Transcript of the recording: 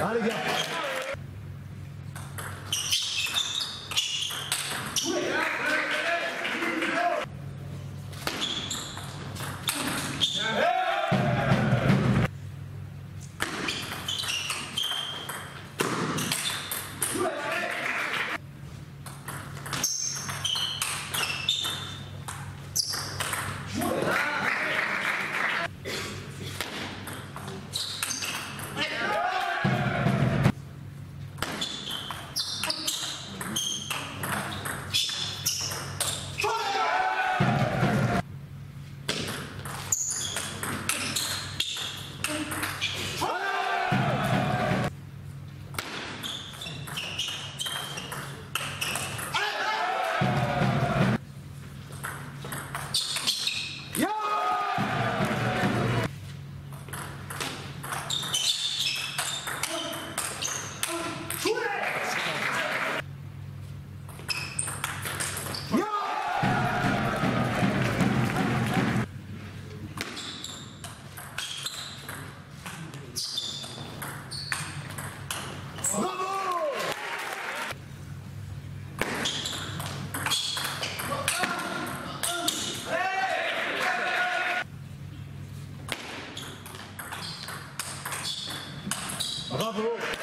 Alle klar. Bravo